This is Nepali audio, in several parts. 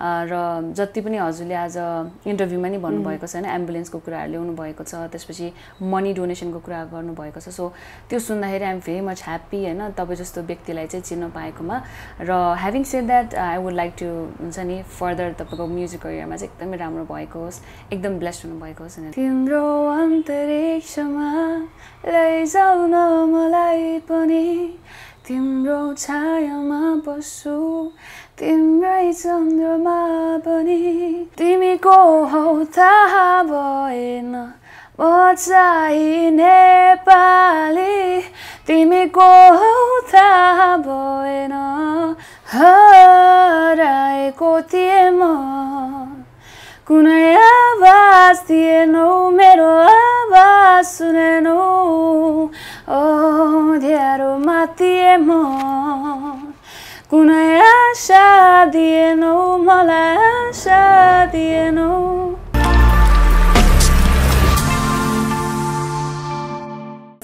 र जति पनि हजुरले आज इन्टरभ्यूमा नि भन्नुभएको छ होइन एम्बुलेन्सको कुराहरू ल्याउनु भएको छ त्यसपछि मनी डोनेसनको कुरा गर्नुभएको छ। सो त्यो सुन्दाखेरि आइएम भेरी मच ह्याप्पी होइन तपाईँ जस्तो व्यक्तिलाई चाहिँ चिन्न पाएकोमा। र having said that I would like to हुन्छ नि फर्दर तपाईँको म्युजिक करियरमा चाहिँ एकदमै राम्रो भएको होस् एकदम ब्लेस्ड हुनुभएको होस् तिम्रो अन्तरिक्षमा लैजाउ न मलाई पनि तिम्रो छायामा बस्छु तिम्रै चन्द्रमा पनि तिमीको हौ थाहा भएन बचाइ नेपाली तिमीको हौ थाहा भएन हराएको थिएँ म कुनै आवाज दिएनौ मेरो आवाज सुनेनौ म कुनै आशा दिएनौ मलाई आशा दिएनौ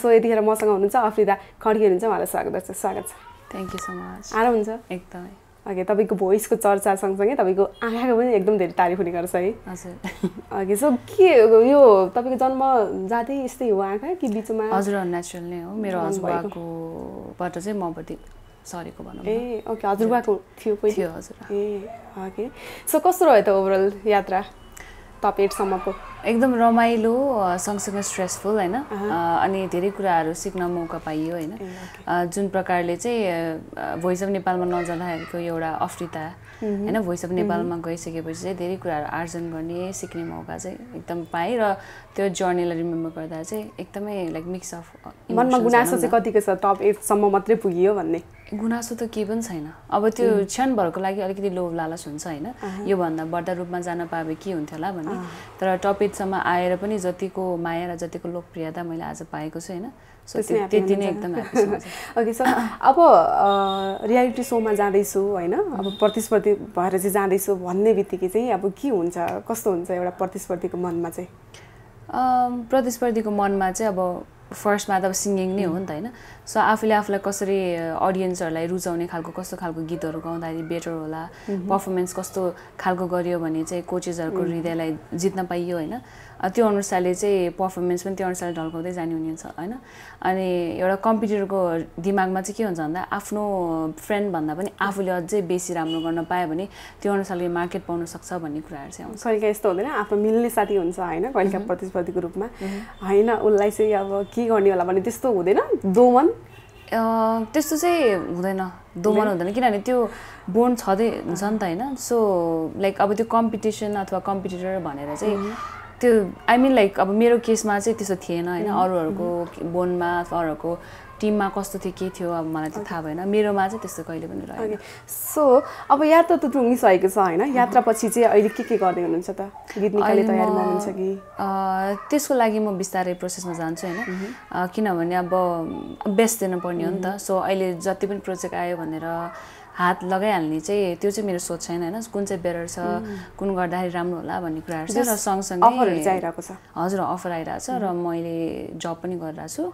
सो यतिखेर मसँग हुनुहुन्छ अफ्रिदा खड्की हुनुहुन्छ उहाँलाई स्वागत छ स्वागत छ। थ्याङ्क यू सो मच आराम हुन्छ? एकदमै। ओके तपाईँको भोइसको चर्चा सँगसँगै तपाईँको आँखाको पनि एकदम धेरै तारिफ हुने गर्छ है। हजुर। ओके सो के यो तपाईँको जन्म जाँदै यस्तै हो आँखा कि बिचमा? हजुर नेचुरल नै हो। मेरो हजुरबाकोबाट चाहिँ मपट्टि सरेको भनौँ। ए ओके हजुरबाको थियो पहिले थियो हजुर। ए ओके सो कस्तो रह्यो त ओभरअल यात्रा? तपेटसम्मको एकदम रमाइलो सँगसँगै स्ट्रेसफुल होइन? अनि धेरै कुराहरू सिक्न मौका पाइयो होइन? जुन प्रकारले चाहिँ भोइस अफ नेपालमा नजाँदाखेरिको एउटा अफ्रिता होइन? भोइस अफ नेपालमा गइसकेपछि चाहिँ धेरै कुराहरू आर्जन गर्ने सिक्ने मौका चाहिँ एकदम पाएँ र त्यो जर्नीलाई रिमेम्बर गर्दा चाहिँ एकदमै लाइक मिक्स अफ मनमा गुनासो चाहिँ कतिको छ? टप एटसम्म मात्रै पुगियो भन्ने। गुनासो त केही पनि छैन। अब त्यो क्षणभरको लागि अलिकति लोभ लालच हुन्छ होइन। योभन्दा बढ्दा रूपमा जान पाए के हुन्थ्यो होला भन्ने। तर टप एटसम्म आएर पनि जतिको माया र जतिको लोकप्रियता मैले आज पाएको छु होइन। सो त्यति नै? एकदम। ओके सर अब रियालिटी सोमा जाँदैछु होइन। अब प्रतिस्पर्धी भएर चाहिँ जाँदैछु भन्ने बित्तिकै चाहिँ अब के हुन्छ? कस्तो हुन्छ एउटा प्रतिस्पर्धीको मनमा चाहिँ? प्रतिस्पर्धीको मनमा चाहिँ अब फर्स्टमा त अब सिङ्गिङ नै हो नि त होइन। सो आफूले आफूलाई कसरी अडियन्सहरूलाई रुचाउने खालको कस्तो खालको गीतहरू गाउँदाखेरि बेटर होला? पर्फर्मेन्स कस्तो खालको गरियो भने चाहिँ कोचेसहरूको हृदयलाई जित्न पाइयो होइन? त्यो अनुसारले चाहिँ पर्फर्मेन्स पनि त्यो अनुसारले ढल्काउँदै जाने हुने हुन्छ होइन? अनि एउटा कम्पिटिटरको दिमागमा चाहिँ के हुन्छ भन्दा आफ्नो फ्रेन्डभन्दा पनि आफूले अझै बेसी राम्रो गर्न पायो भने त्यो अनुसारले मार्केट पाउन सक्छ भन्ने कुराहरू चाहिँ आउँछ। कहिलेकाहीँ यस्तो हुँदैन आफ्नो मिल्ने साथी हुन्छ होइन? कहिलेकाहीँ प्रतिस्पर्धीको रूपमा। होइन उसलाई चाहिँ अब के गर्ने होला भने त्यस्तो हुँदैन। दोमन। त्यस्तो चाहिँ हुँदैन। दोमन हुँदैन? किनभने त्यो बोन्ड छँदै हुन्छ नि त होइन? सो लाइक अब त्यो कम्पिटिसन अथवा कम्पिटिटर भनेर चाहिँ त्यो आई मिन लाइक अब मेरो केसमा चाहिँ त्यस्तो थिएन होइन? अरूहरूको बोनमा अथवा अरूहरूको टिममा कस्तो थियो के थियो अब मलाई चाहिँ थाहा भएन। मेरोमा चाहिँ त्यस्तो कहिले पनि रहेन। ओके सो अब यात्रा त टुङ्गिसकेको छ होइन? यात्रापछि चाहिँ अहिले के के गर्दै हुनुहुन्छ त? गीत निकाल्ने तयारीमा हुनुहुन्छ कि? त्यसको लागि म बिस्तारै प्रोसेसमा जान्छु होइन? किनभने अब बेस्ट दिनुपर्ने हो नि त। सो अहिले जति पनि प्रोजेक्ट आयो भनेर हात लगाइहाल्ने चाहिँ त्यो चाहिँ मेरो सोच छैन होइन? कुन चाहिँ बेटर छ कुन गर्दाखेरि राम्रो होला भन्ने कुराहरू छ र सँगसँगै आइरहेको छ। हजुर अफर आइरहेको छ र मैले जब पनि गरिरहेको छु।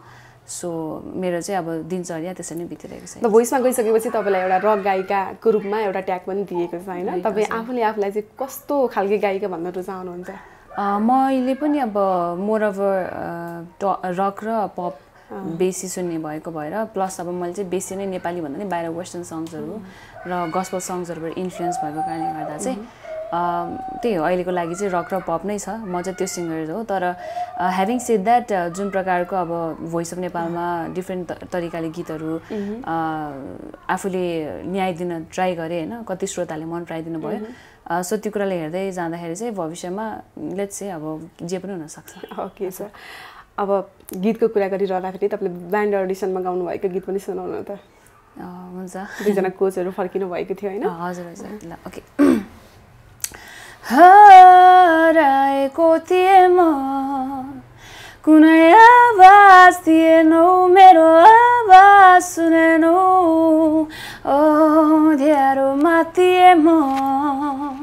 सो मेरो चाहिँ अब दिनचर्या त्यसरी नै बितिरहेको छ। भोइसमा गइसकेपछि तपाईँलाई एउटा रक गायिकाको रूपमा एउटा ट्याग पनि दिएको छ होइन? तपाईँ आफूले आफूलाई चाहिँ कस्तो खालके गायिका भन्न रुचाउनुहुन्छ? मैले पनि अब मोर ओभर रक र पप बेसी सुन्ने भएको भएर प्लस अब मैले चाहिँ बेसी नै नेपाली भन्दा नि बाहिर वेस्टर्न सङ्ग्सहरू र गस्पल सङ्ग्सहरूबाट इन्फ्लुएन्स भएको कारणले गर्दा चाहिँ त्यही हो अहिलेको लागि चाहिँ रक र पप नै छ। म चाहिँ त्यो सिङ्गर हो। तर ह्याभिङ सेड द्याट जुन प्रकारको अब भोइस अफ नेपालमा डिफ्रेन्ट तरिकाले गीतहरू अ, आफूले न्याय दिन ट्राई गरेँ होइन कति श्रोताले मन पराइदिनु भयो। सो त्यो कुराले हेर्दै जाँदाखेरि चाहिँ भविष्यमा लेट्स चाहिँ अब जे पनि हुनसक्छ। ओके सर अब गीतको कुरा गरिरहँदाखेरि तपाईँले ब्यान्ड अडिसनमा गाउनुभएको गीत पनि सुनाउनु त। हुन्छ। दुईजना कोचहरू फर्किनु भएको थियो होइन? हजुर हजुर। ल ओके। हराएको थिएँ म। कुनै आवाज दिएनौ मेरो आवाज सुनेनौ। ओ ध्यारो माथिए म।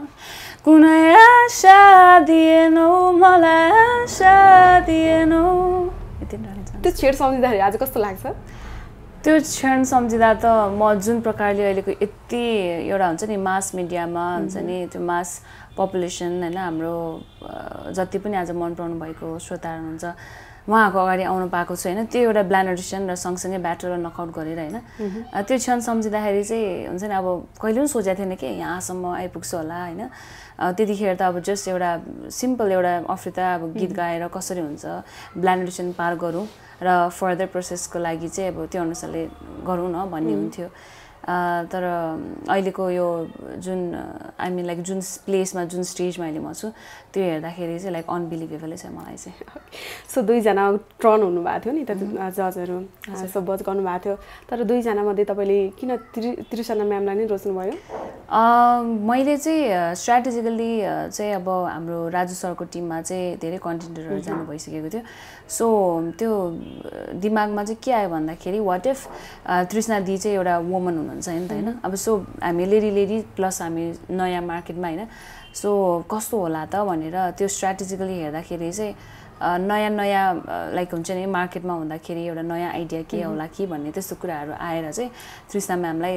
कुनै आशा दिएनौ मलाई आशा दिएनौ। यति। त्यो छेड सम्झिँदाखेरि आज कस्तो लाग्छ? त्यो क्षण सम्झिँदा त म जुन प्रकारले अहिलेको यति एउटा हुन्छ नि मास मिडियामा हुन्छ नि त्यो मास पपुलेसन होइन हाम्रो जति पनि आज मन पराउनु भएको श्रोताहरू हुनुहुन्छ उहाँहरूको अगाडि आउनु पाएको छु होइन? त्यो एउटा ब्ल्यान्ड र सँगसँगै ब्याटर र नकआउट गरेर होइन? त्यो क्षण सम्झिँदाखेरि चाहिँ हुन्छ नि अब कहिले पनि सोचेको थिएन कि यहाँसम्म आइपुग्छु होला होइन? त्यतिखेर त अब जस्ट एउटा सिम्पल एउटा अफ्रिता अब गीत गाएर कसरी हुन्छ? ब्ल्यान्ड पार गरौँ र फर्दर प्रोसेसको लागि चाहिँ अब त्यो अनुसारले गरौँ न भन्ने हुन्थ्यो। तर अहिलेको यो जुन आई मिन लाइक जुन प्लेसमा जुन स्टेजमा अहिले म छु त्यो हेर्दाखेरि चाहिँ लाइक अनबिलिभेबलै छ मलाई चाहिँ। सो दुईजना टर्न हुनुभएको थियो नि त जजहरू सो बज गर्नुभएको थियो। तर दुईजना मध्ये तपाईँले किन त्रि त्रिसना म्यामलाई नै रोज्नुभयो? मैले चाहिँ स्ट्राटेजिकल्ली चाहिँ अब हाम्रो राजु सरको टिममा चाहिँ धेरै कन्टेन्टरहरू जानु भइसकेको थियो। सो त्यो दिमागमा चाहिँ के आयो भन्दाखेरि वाट इफ तृष्णा दि चाहिँ एउटा वुमन हुनुहुन्छ? नि त होइन? अब सो हामी लेडी लेडी प्लस हामी नयाँ मार्केटमा होइन? सो कस्तो होला त भनेर त्यो स्ट्राटेजिकली हेर्दाखेरि चाहिँ नयाँ नयाँ लाइक हुन्छ नि मार्केटमा हुँदाखेरि एउटा नयाँ आइडिया के होला कि भन्ने त्यस्तो कुराहरू आएर चाहिँ तृष्णा म्यामलाई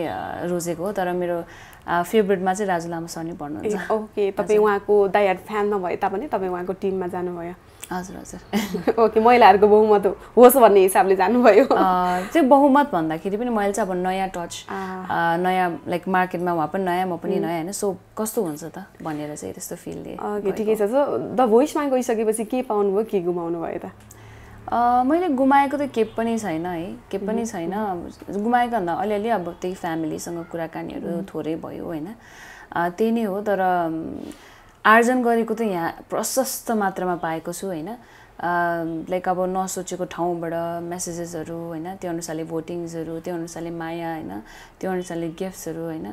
रोजेको हो। तर मेरो फेभरेटमा चाहिँ राजु लामा सर नै पर्नुहुन्छ ओके तपाईँ उहाँको दाइहाट फ्यान नभए तापनि तपाईँ उहाँको टिममा जानुभयो। हजुर हजुर। ओके महिलाहरूको बहुमत होस् भन्ने हिसाबले जानुभयो। त्यो बहुमत भन्दाखेरि पनि मैले चाहिँ अब नयाँ टच नयाँ लाइक मार्केटमा उहाँ पनि नयाँ म पनि नयाँ होइन? सो कस्तो हुन्छ त भनेर चाहिँ त्यस्तो फिल दिएँ ओके ठिकै छ। सो द भोइसमा गइसकेपछि के पाउनुभयो के गुमाउनु भयो त? मैले गुमाएको त के पनि छैन है। के पनि छैन। गुमाएको भन्दा अलिअलि अब त्यही फ्यामिलीसँग कुराकानीहरू थोरै भयो होइन? त्यही नै हो तर आर्जन गरेको त यहाँ प्रशस्त मात्रामा पाएको छु होइन। लाइक अब नसोचेको ठाउँबाट मेसेजेसहरू होइन त्यो अनुसारले भोटिङ्सहरू त्यो अनुसारले माया होइन त्यो अनुसारले गिफ्ट्सहरू होइन।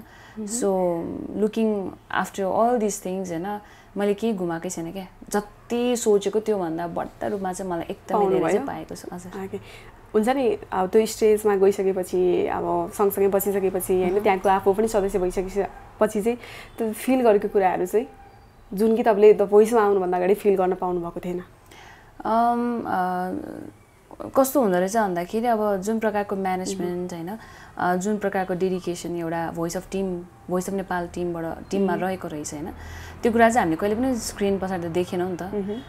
So looking after all this things होइन मैले केही घुमाएकै छैन क्या। जति सोचेको त्योभन्दा बढ्ता रूपमा चाहिँ मलाई एकदमै धेरै चाहिँ पाएको छु। हजुर। हुन्छ नि अब त्यो स्टेजमा गइसकेपछि अब सँगसँगै बसिसकेपछि होइन त्यहाँको आफू पनि सदस्य भइसकेपछि चाहिँ त्यो फिल गरेको कुराहरू चाहिँ जुन कि तपाईँले द भोइसमा आउनुभन्दा अगाडि फिल गर्न पाउनुभएको थिएन? कस्तो हुँदो रहेछ भन्दाखेरि अब जुन प्रकारको म्यानेजमेन्ट होइन जुन प्रकारको डेडिकेसन एउटा voice of team voice of Nepal टिमबाट टिममा रहेको रहेछ होइन त्यो कुरा चाहिँ हामीले कहिले पनि स्क्रिन पछाडि देखेनौँ नि त।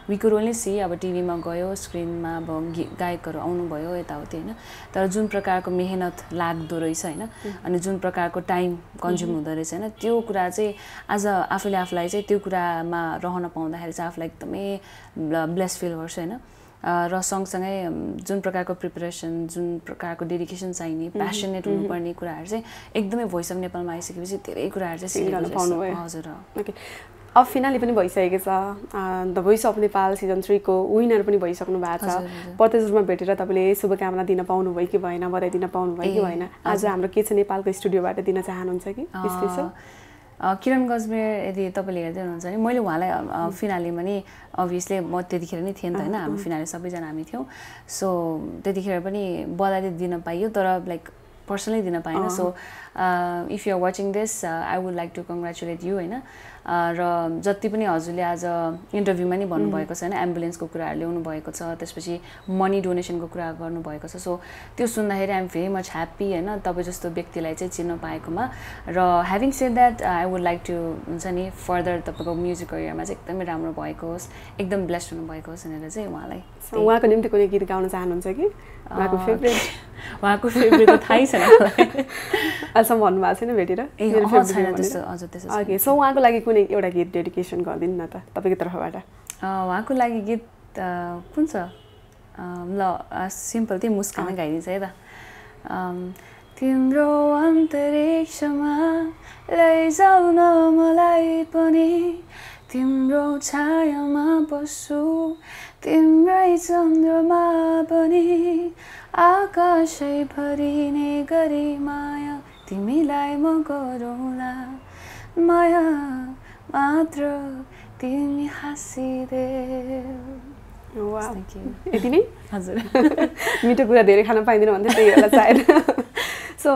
वी कुड ओन्ली सी अब टिभीमा गयो स्क्रिनमा अब गायकहरू आउनुभयो यताउति होइन तर जुन प्रकारको मेहनत लाग्दो रहेछ होइन अनि जुन प्रकारको टाइम कन्ज्युम हुँदो रहेछ होइन त्यो कुरा चाहिँ आज आफूले आफूलाई चाहिँ त्यो कुरामा रहन पाउँदाखेरि चाहिँ आफूलाई एकदमै ब्लेस फिल गर्छु होइन। र सँगसँगै जुन प्रकारको प्रिपरेसन जुन प्रकारको डेडिकेसन चाहिने प्यासनेट हुनुपर्ने कुराहरू चाहिँ एकदमै भोइस अफ नेपालमा आइसकेपछि धेरै कुराहरू चाहिँ हजुर ओके। अब फिनाली पनि भइसकेको छ। The voice of Nepal season थ्रीको winner पनि भइसक्नु भएको छ। प्रत्यक्ष रूपमा भेटेर तपाईँले शुभकामना दिन पाउनुभयो कि भएन बधाई दिन पाउनुभयो कि भएन? आज हाम्रो के छ नेपालको स्टुडियोबाट दिन चाहनुहुन्छ कि? स्पेसल? किरण गजमेर यदि तपाईँले हेर्दै हुनुहुन्छ भने मैले उहाँलाई फिनालीमा नि अभियसली म त्यतिखेर नै थिएँ नि त होइन हाम्रो फिनाली सबैजना हामी थियौँ। सो त्यतिखेर पनि बधाई दिन पाइयो तर लाइक पर्सनली दिन पाएन. So if you're watching this I would like to congratulate you होइन? र जति पनि हजुरले आज इन्टरभ्यूमा नि भन्नुभएको छ होइन? एम्बुलेन्सको कुराहरू ल्याउनु भएको छ त्यसपछि मनी डोनेसनको कुरा गर्नुभएको छ. सो त्यो सुन्दाखेरि आइएम भेरी मच ह्याप्पी होइन? तपाईँ जस्तो व्यक्तिलाई चाहिँ चिन्न पाएकोमा. र having said that I would like to हुन्छ नि फर्दर तपाईँको म्युजिक करियरमा चाहिँ एकदमै राम्रो भएको होस् एकदम ब्लेस्ड हुनुभएको होस् भनेर चाहिँ उहाँलाई उहाँको निम्ति कुनै गीत गाउन चाहनुहुन्छ कि? उहाँको फेभरेट उहाँको फेभरेट त थाहै छैन अहिलेसम्म भन्नुभएको छैन भेटेर? ओके सो उहाँको लागि कुनै एउटा गीत डेडिकेसन गरिदिनु न त तपाईँको तर्फबाट। उहाँको लागि गीत कुन छ? ल सिम्पल त्यही मुस्कान गाइदिन्छ है त। तिम्रो अन्तरिक्षमा लैजाउ न मलाई पनि। तिम्रो छायामा बस्छु तिम्रै चन्द्रमा पनि। आकाशै भरिने गरी माया तिमीलाई म गरौँला। माया मात्र तिमी हाँसिदे। यति नै? हजुर। मिठो कुरा धेरै खान पाइँदैन भन्थ्यो त्यही होला सायद। सो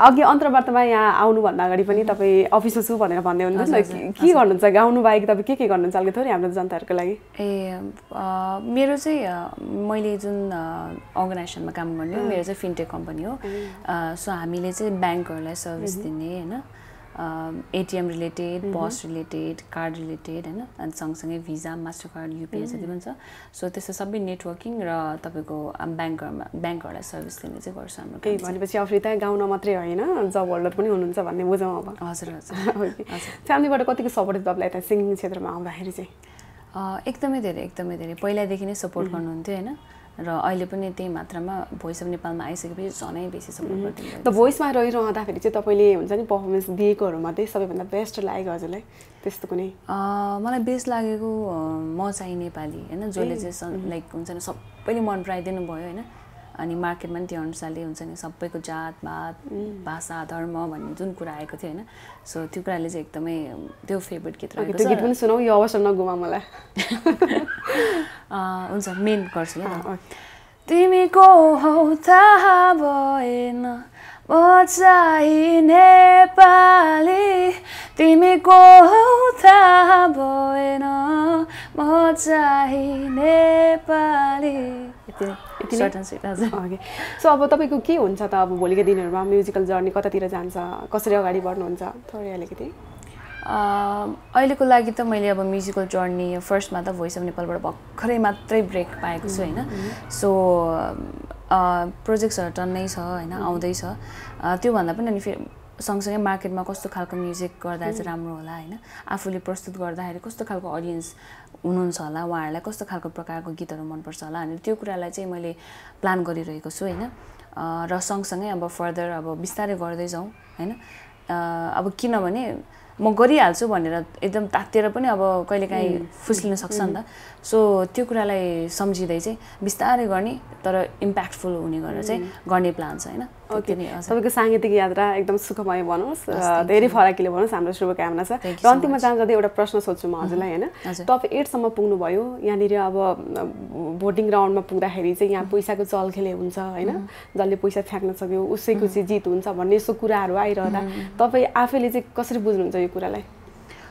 अघि अन्तर्वार्तामा यहाँ आउनुभन्दा अगाडि पनि तपाईँ अफिसमा छु भनेर भन्दै हुनुहुन्छ के गर्नुहुन्छ? गाउनु बाहेक तपाईँ के के गर्नुहुन्छ? अलिक थोरै हाम्रो जनताहरूको लागि। ए मेरो चाहिँ मैले जुन अर्गनाइजेसनमा काम गर्ने मेरो चाहिँ फिन्टेक कम्पनी हो। सो हामीले चाहिँ ब्याङ्कहरूलाई सर्भिस दिने होइन? ATM related POS related card related होइन? अनि सँगसँगै भिजा मास्टर कार्ड युपिआई जति पनि छ। सो त्यस्तो सबै नेटवर्किङ र तपाईँको ब्याङ्कहरूमा ब्याङ्कहरूलाई सर्भिस दिने चाहिँ गर्छ हाम्रो त्यही भनेपछि अफ्रिता गाउन मात्रै होइन। जब होल्डर पनि हुनुहुन्छ भन्ने बुझौँ अब। हजुर हजुर। फ्यामिलीबाट कतिको सपोर्ट तपाईँलाई यता सिङ्गिङ क्षेत्रमा आउँदाखेरि चाहिँ? एकदमै धेरै एकदमै धेरै। पहिल्यैदेखि नै सपोर्ट गर्नुहुन्थ्यो होइन? र अहिले पनि त्यही मात्रामा भोइस अफ नेपालमा आइसकेपछि झनै बेसी सपोर्ट गरिदिनु त भोइसमा रहिरहँदाखेरि चाहिँ तपाईँले हुन्छ नि पर्फर्मेन्स दिएकोहरूमध्ये सबैभन्दा बेस्ट लाग्यो हजुरलाई? त्यस्तो कुनै? मलाई बेस्ट लागेको म चाहिँ नेपाली होइन जसले चाहिँ लाइक हुन्छ नि सबैले मन पराइदिनु भयो होइन। अनि मार्केटमा पनि त्यो अनुसारले हुन्छ नि सबैको जातपात भाषा धर्म भन्ने जुन कुरा आएको थियो होइन। सो त्यो कुराले चाहिँ एकदमै त्यो फेभरेट गीत रहेको गीत पनि सुनाऊ यो अवसर नगुमा मलाई। हुन्छ मेन गर्छु ल तिमीको हौ थाहा भएन चाहिँ नेपाली तिमीको थाहा भएन म चाहिँ सो अब तपाईँको के हुन्छ त अब भोलिको दिनहरूमा म्युजिकल जर्नी कतातिर जान्छ? कसरी अगाडि बढ्नुहुन्छ? थोरै अलिकति। अहिलेको लागि त मैले अब म्युजिकल जर्नी फर्स्टमा त भोइस अफ नेपालबाट भर्खरै मात्रै ब्रेक पाएको छु होइन? सो प्रोजेक्ट्सहरू टन्नै छ होइन? आउँदैछ त्योभन्दा पनि अनि फेरि सँगसँगै मार्केटमा कस्तो खालको म्युजिक गर्दा चाहिँ राम्रो होला होइन? आफूले प्रस्तुत गर्दाखेरि कस्तो खालको अडियन्स हुनुहुन्छ होला उहाँहरूलाई कस्तो खालको प्रकारको गीतहरू मनपर्छ होला अनि त्यो कुरालाई चाहिँ मैले प्लान गरिरहेको छु होइन? र सँगसँगै अब फर्दर अब बिस्तारै गर्दै जाउँ होइन? अब किनभने म गरिहाल्छु भनेर एकदम तातेर पनि अब कहिलेकाहीँ फुस्लिन सक्छ नि त। सो त्यो कुरालाई सम्झिँदै चाहिँ बिस्तारै गर्ने तर इम्प्याक्टफुल हुने गरेर चाहिँ गर्ने प्लान छ होइन? तपाईँको साङ्गीतिक यात्रा एकदम सुखमय बनोस् धेरै फराकिलो बनोस् हाम्रो शुभकामना छ। र अन्तिममा जान जाँदै एउटा प्रश्न सोध्छु म हजुरलाई होइन? तपाईँ एटसम्म पुग्नुभयो यहाँनिर अब भोटिङ राउन्डमा पुग्दाखेरि चाहिँ यहाँ पैसाको चलखेले हुन्छ होइन? जसले पैसा फ्याँक्न सक्यो उसैको चाहिँ जित हुन्छ भन्ने यस्तो कुराहरू आइरहँदा तपाईँ आफैले चाहिँ कसरी बुझ्नुहुन्छ यो कुरालाई?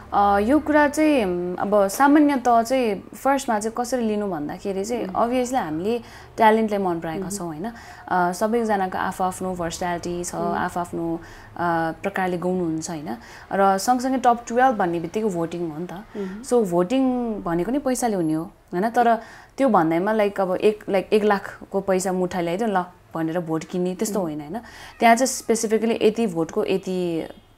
यो कुरा चाहिँ अब सामान्यत चाहिँ फर्स्टमा चाहिँ कसरी लिनु भन्दाखेरि चाहिँ अभियसली हामीले ट्यालेन्टलाई मन पराएका छौँ होइन। सबैजनाको आफू आफ्नो भर्सट्यालिटी छ आफआफ्नो प्रकारले गाउनुहुन्छ होइन। र सँगसँगै टप टुवेल्भ भन्ने बित्तिकै भोटिङ हो नि त। सो भोटिङ भनेको नै पैसाले हुने हो होइन। तर त्यो भन्दैमा लाइक अब एक लाइक एक लाखको पैसा मुठा ल्याइदियो ल भनेर भोट किन्ने त्यस्तो होइन होइन। त्यहाँ चाहिँ स्पेसिफिकली यति भोटको यति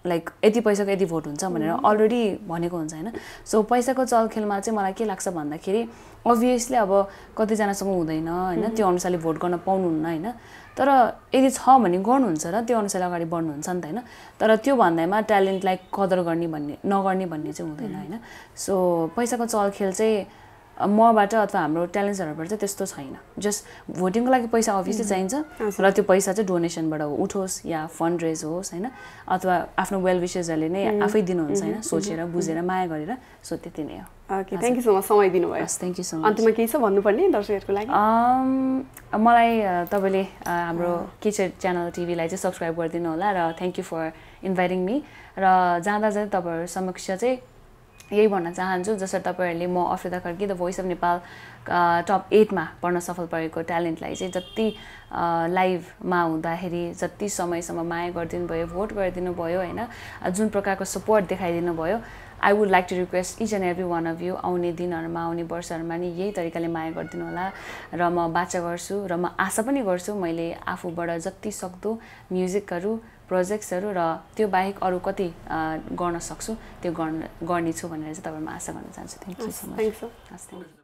लाइक यति पैसाको यति भोट हुन्छ भनेर अलरेडी भनेको हुन्छ होइन? सो पैसाको चलखेलमा चाहिँ मलाई के लाग्छ भन्दाखेरि अभियसली अब कतिजनासँग हुँदैन होइन? त्यो अनुसारले भोट गर्न पाउनुहुन्न होइन? तर यदि छ भने गर्नुहुन्छ र त्यो अनुसारले अगाडि बढ्नुहुन्छ नि त होइन? तर त्यो भन्दैमा ट्यालेन्टलाई कदर गर्ने भन्ने नगर्ने भन्ने चाहिँ हुँदैन होइन? सो पैसाको चलखेल चाहिँ मबाट अथवा हाम्रो ट्यालेन्ट्सहरूबाट चाहिँ त्यस्तो छैन। जस्ट भोटिङको लागि पैसा अभियसली चाहिन्छ र त्यो पैसा चाहिँ डोनेसनबाट उठोस् या फन्ड रेज होस् होइन? अथवा आफ्नो वेल विसेसहरूले नै आफै दिनुहुन्छ होइन? सोचेर बुझेर माया गरेर सो त्यति नै हो। Okay thank you so much समय दिनुभयो। थ्याङ्क यू सो मच अन्तिममा केही छ भन्नुपर्ने दर्शकहरूको लागि? मलाई तपाईँले हाम्रो किचन च्यानल टिभीलाई चाहिँ सब्सक्राइब गरिदिनु होला र thank you for inviting me र जाँदा जाँदै तपाईँहरू समक्ष चाहिँ यही भन्न चाहन्छु जसरी तपाईँहरूले म Afrida Khadki the voice of Nepal top एटमा पढ्न सफल परेको ट्यालेन्टलाई चाहिँ जति लाइभमा हुँदाखेरि जति समयसम्म माया गरिदिनु भयो भोट गरिदिनु भयो होइन जुन प्रकारको सपोर्ट देखाइदिनु भयो I would like to request each and every one of you आउने दिनहरूमा आउने वर्षहरूमा नि यही तरिकाले माया गरिदिनु होला र म बाचा गर्छु र म आशा पनि गर्छु मैले आफूबाट जति सक्दो म्युजिकहरू प्रोजेक्ट्सहरू र त्यो बाहेक अरू कति गर्न सक्छु त्यो गर्न गर्नेछु भनेर चाहिँ तपाईँमा आशा गर्न चाहन्छु। थ्याङ्क यू सो मच हस् थ्याङ्क यू